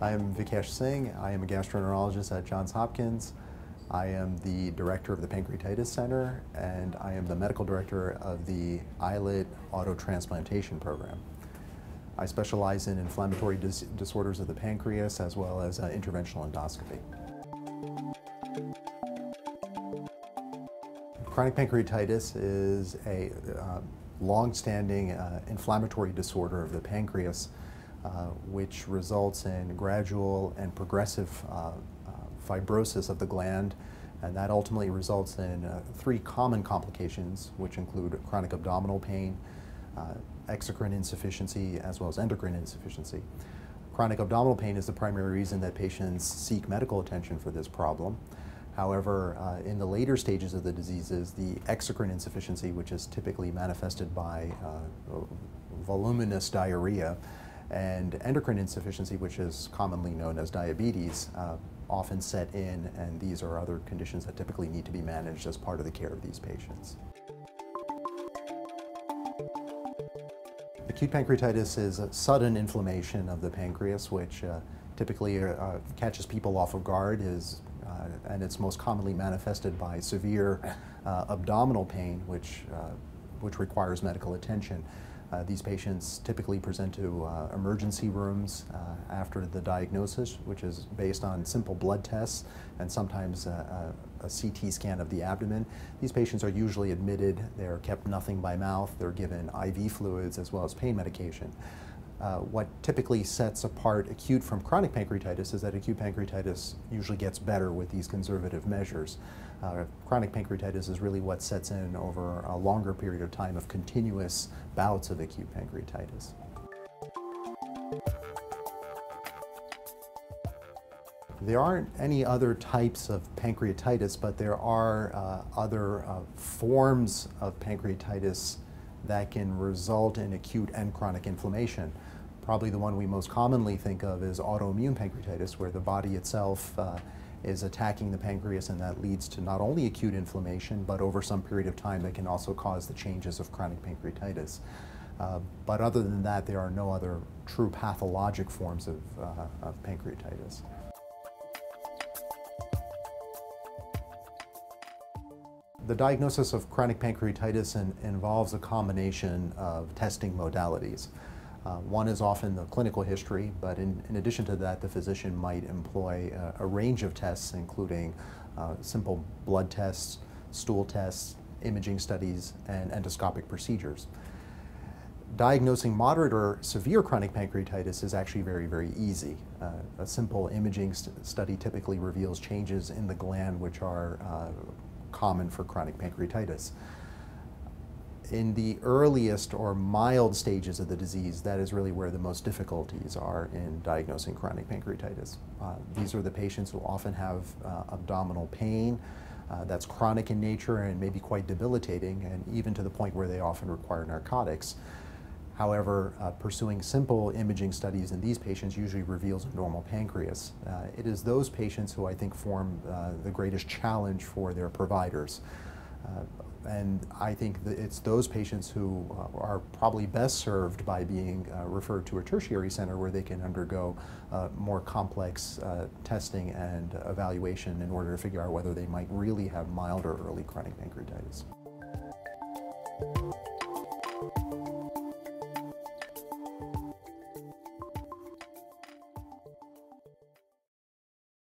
I am Vikesh Singh. I am a gastroenterologist at Johns Hopkins. I am the director of the Pancreatitis Center, and I am the medical director of the islet autotransplantation program. I specialize in inflammatory dis disorders of the pancreas as well as uh, interventional endoscopy. Chronic pancreatitis is a uh, long-standing uh, inflammatory disorder of the pancreas which results in gradual and progressive uh, uh, fibrosis of the gland and that ultimately results in uh, three common complications, which include chronic abdominal pain, uh, exocrine insufficiency, as well as endocrine insufficiency. Chronic abdominal pain is the primary reason that patients seek medical attention for this problem. However, uh, in the later stages of the diseases, the exocrine insufficiency, which is typically manifested by uh, voluminous diarrhea, and endocrine insufficiency, which is commonly known as diabetes, uh, often set in, and these are other conditions that typically need to be managed as part of the care of these patients. Acute pancreatitis is a sudden inflammation of the pancreas, which uh, typically uh, catches people off of guard, is uh, and it's most commonly manifested by severe uh, abdominal pain, which, uh, which requires medical attention. Uh, these patients typically present to uh, emergency rooms uh, after the diagnosis, which is based on simple blood tests and sometimes a, a, CT scan of the abdomen. These patients are usually admitted, they're kept nothing by mouth, they're given IV fluids as well as pain medication. Uh, what typically sets apart acute from chronic pancreatitis is that acute pancreatitis usually gets better with these conservative measures. Uh, chronic pancreatitis is really what sets in over a longer period of time of continuous bouts of acute pancreatitis. There aren't any other types of pancreatitis, but there are uh, other uh, forms of pancreatitis that can result in acute and chronic inflammation. Probably the one we most commonly think of is autoimmune pancreatitis, where the body itself uh, is attacking the pancreas and that leads to not only acute inflammation, but over some period of time that can also cause the changes of chronic pancreatitis. Uh, but other than that, there are no other true pathologic forms of, uh, of pancreatitis. The diagnosis of chronic pancreatitis in, involves a combination of testing modalities. Uh, one is often the clinical history, but in, in addition to that, the physician might employ a, range of tests, including uh, simple blood tests, stool tests, imaging studies, and endoscopic procedures. Diagnosing moderate or severe chronic pancreatitis is actually very, very easy. Uh, a simple imaging st study typically reveals changes in the gland which are uh, common for chronic pancreatitis. In the earliest or mild stages of the disease, that is really where the most difficulties are in diagnosing chronic pancreatitis. Uh, these are the patients who often have uh, abdominal pain, uh, that's chronic in nature and may be quite debilitating, and even to the point where they often require narcotics. However, uh, pursuing simple imaging studies in these patients usually reveals a normal pancreas. Uh, it is those patients who I think form uh, the greatest challenge for their providers. Uh, and I think that it's those patients who uh, are probably best served by being uh, referred to a tertiary center where they can undergo more complex testing and evaluation in order to figure out whether they might really have mild or early chronic pancreatitis.